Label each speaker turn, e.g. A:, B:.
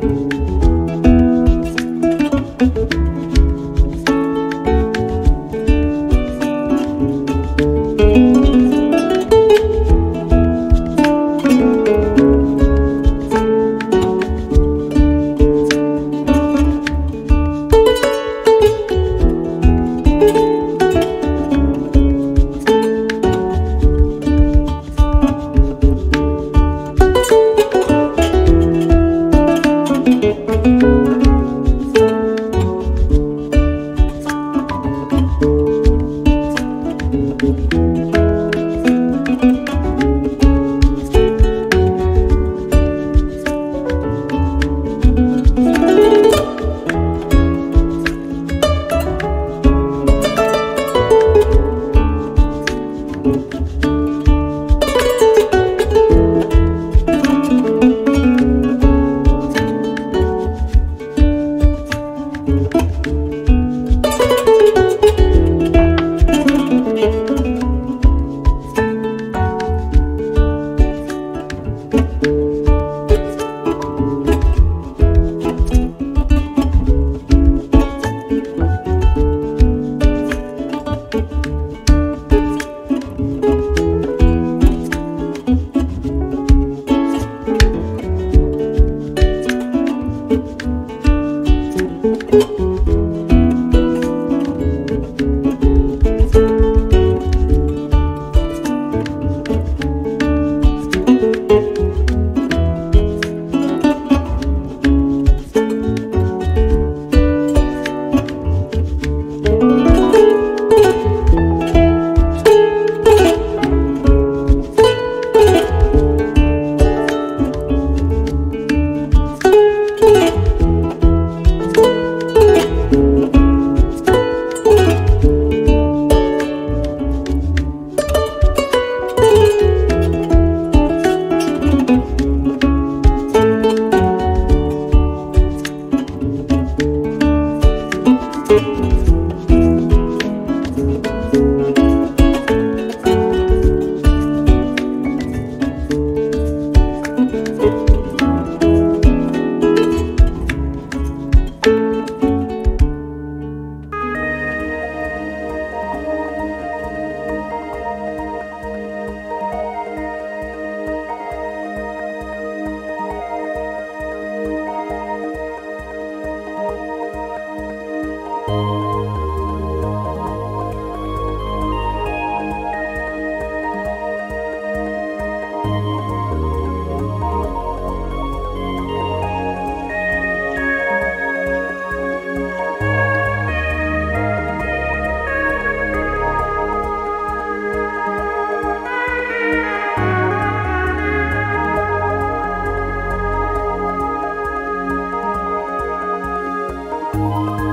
A: Thank you. Música Thank you.